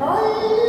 Oh.